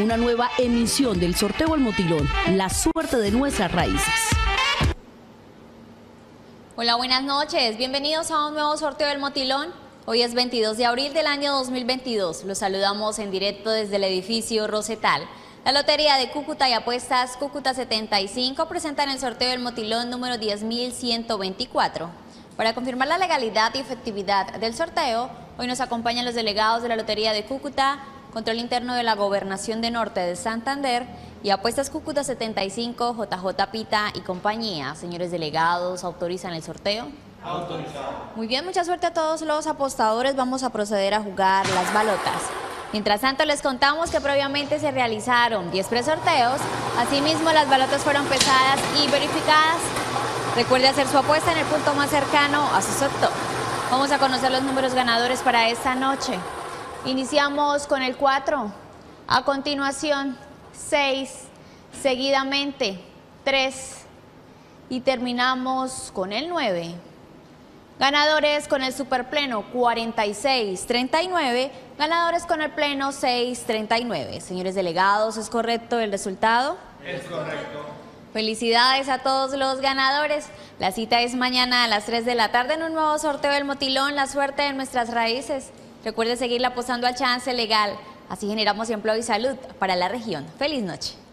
una nueva emisión del sorteo al motilón, la suerte de nuestras raíces. Hola, buenas noches. Bienvenidos a un nuevo sorteo del motilón. Hoy es 22 de abril del año 2022. Los saludamos en directo desde el edificio Rosetal. La Lotería de Cúcuta y Apuestas Cúcuta 75 presentan el sorteo del motilón número 10.124. Para confirmar la legalidad y efectividad del sorteo, hoy nos acompañan los delegados de la Lotería de Cúcuta, Control Interno de la Gobernación de Norte de Santander y Apuestas Cúcuta 75, JJ Pita y compañía. Señores delegados, ¿autorizan el sorteo? Autorizado. Muy bien, mucha suerte a todos los apostadores. Vamos a proceder a jugar las balotas. Mientras tanto, les contamos que previamente se realizaron 10 presorteos. Asimismo, las balotas fueron pesadas y verificadas Recuerde hacer su apuesta en el punto más cercano a su sector. Vamos a conocer los números ganadores para esta noche. Iniciamos con el 4, a continuación 6, seguidamente 3 y terminamos con el 9. Ganadores con el superpleno 46-39, ganadores con el pleno 6-39. Señores delegados, ¿es correcto el resultado? Es correcto. Felicidades a todos los ganadores. La cita es mañana a las 3 de la tarde en un nuevo sorteo del Motilón, la suerte de nuestras raíces. Recuerde seguirla apostando al chance legal. Así generamos empleo y salud para la región. Feliz noche.